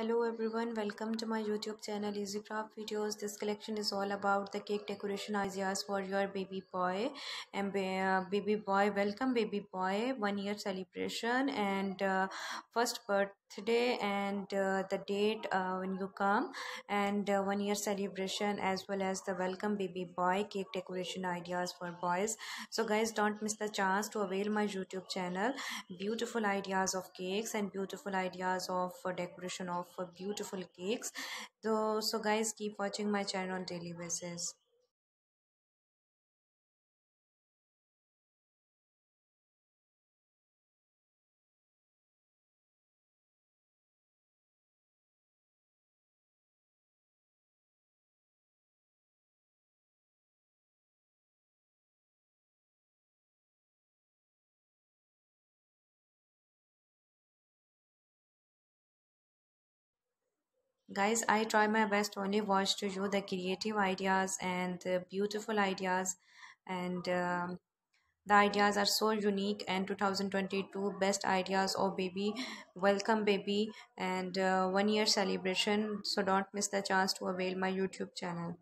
hello everyone welcome to my youtube channel easy craft videos. This collection is all about the cake decoration ideas for your baby boy. And uh, baby boy welcome baby boy one year celebration. And uh, first birthday and uh, the date uh, when you come and uh, one year celebration as well as the welcome baby boy cake decoration ideas for boys. So guys don't miss the chance to avail my youtube channel. Beautiful ideas of cakes and beautiful ideas of uh, decoration of for beautiful cakes. So so guys keep watching my channel on daily basis guys i try my best only watch to you the creative ideas and the beautiful ideas. And um, the ideas are so unique and 2022 best ideas. Of baby welcome baby. And uh, one year celebration. So don't miss the chance to avail my youtube channel